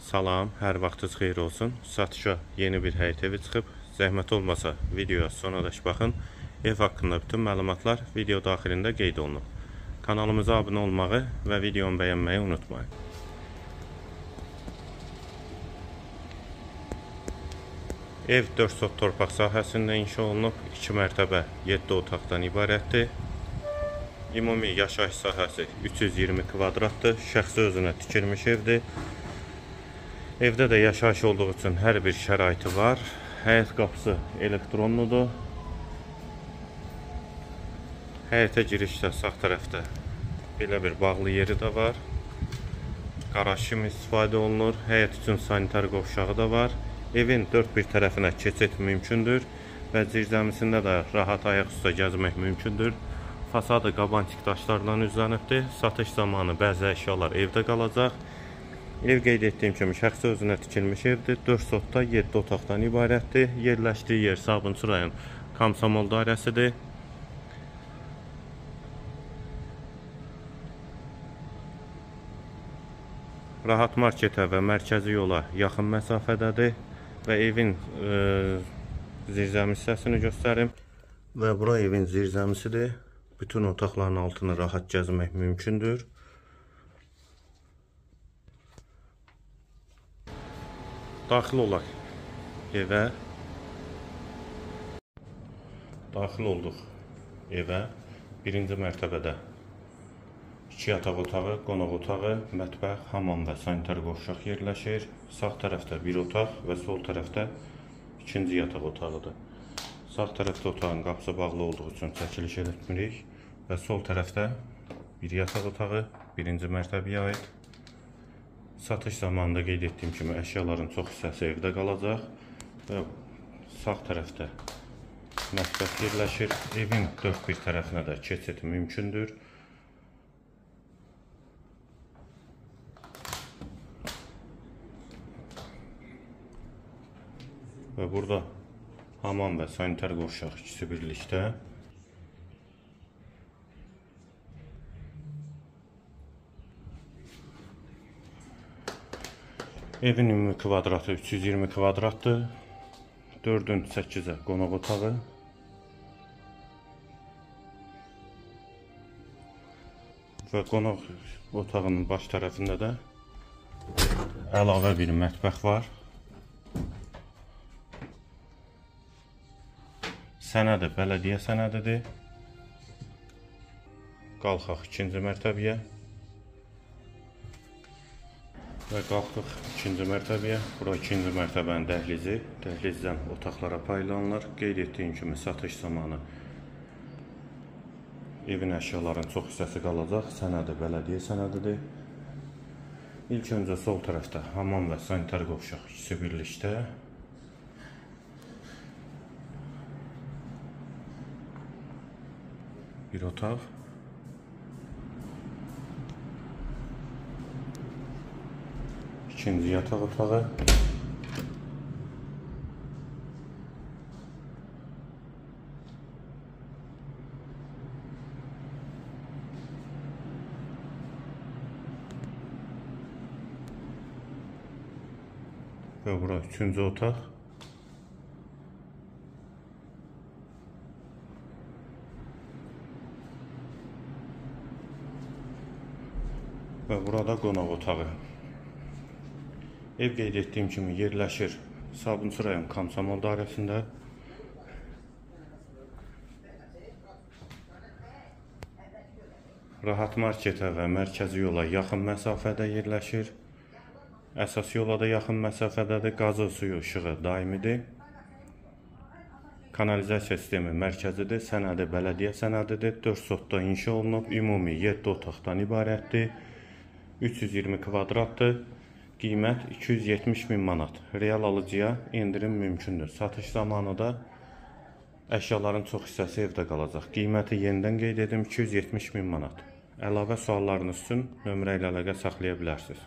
Salam, hər vaxtınız xeyir olsun. Satışa yeni bir evi çıxıb. Zəhmət olmasa videoya sonadək baxın. Ev haqqında bütün məlumatlar video daxilində qeyd olunub. Kanalımıza abunə olmağı və videonu bəyənməyi unutmayın. Ev 4 sot torpaq sahəsində inşa olunub. 2 mərtəbə 7 otaqdan ibarətdir. Ümumi yaşayış sahəsi 320 kvadratdır. Şəxsi özünə tikilmiş evdir. Evdə də yaşayış olduğu üçün hər bir şəraiti var. Həyət qapısı elektronludur. Həyətə girişdə sağ tərəfdə belə bir bağlı yeri də var. Qaraj kimi istifadə olunur. Həyət üçün sanitar qovşağı da var. Evin dörd bir tərəfinə keçid mümkündür və zirzəmisində də rahat ayaq üstə gəzmək mümkündür. Fasadı qabantik daşlardan üzlənibdir. Satış zamanı bəzi əşyalar evdə qalacaq. Ev qeyd etdiyim kimi şəxsi özünə tikilmiş evdir. 4 sotda 7 otaqdan ibarətdir. Yerləşdiyi yer Sabunçu rayon Komsomol dairəsidir. Rahat marketə və mərkəzi yola yaxın məsafədədir və evin e, zirzəmi hissəsini göstərim. Və bura evin zirzəmisidir. Bütün otaqların altını rahat gəzmək mümkündür. Daxil olaq evə. Daxil olduq evə. Birinci mərtəbədə 2 yataq otağı, qonaq otağı, mətbəx, hamam və sanitar qovşaq yerləşir. Sağ tərəfdə bir otaq və sol tərəfdə ikinci yataq otağıdır. Sağ tərəfdə otağın qapısı bağlı olduğu üçün çəkiliş etmirik və sol tərəfdə bir yataq otağı, birinci mərtəbəyə aid Satış zamanında qeyd etdiyim kimi əşyaların çox hissəsi evdə qalacaq və sağ tərəfdə mətbəx yerləşir. Evin dörd bir tərəfinə də keçid mümkündür. Və burada hamam və sanitar qovşaq ikisi birlikdə Evin ümumi kvadratı 320 kvadratdır. 4-ün 8-ə qonaq otağı. Və qonaq otağının baş tərəfində də əlavə bir mətbəx var. Sənədi bələdiyyə sənədidir. Qalxaq ikinci mərtəbəyə. Və qalxdıq ikinci mərtəbəyə. Bura ikinci mərtəbənin dəhlizi. Dəhlizdən otaqlara paylanılır. Qeyd etdiyim kimi satış zamanı evin əşyaların çox hissəsi qalacaq. Sənədi bələdiyyə sənədidir. İlk öncə sol tərəfdə hamam və sanitar qovşaq ikisi birlikdə. Bir otaq. İkinci yataq otağı. Və bura üçüncü otaq. Və burada qonaq otağı. Ev qeyd etdiyim kimi yerləşir Sabunçu rayon Komsomol dairəsində. Rahat marketə və mərkəzi yola yaxın məsafədə yerləşir. Əsas yola da yaxın məsafədədir. Qazı suyu işığı daimidir. Kanalizasiya sistemi mərkəzidir. Sənədi bələdiyyə sənədidir. 4 sotda inşa olunub. Ümumi 7 otaqdan ibarətdir. 320 kvadratdır. Qiymət 270 min manat. Real alıcıya endirim mümkündür. Satış zamanı da əşyaların çox hissəsi evdə qalacaq. Qiyməti yenidən qeyd edim 270 min manat. Əlavə suallarınız üçün nömrə ilə əlaqə saxlaya bilərsiniz.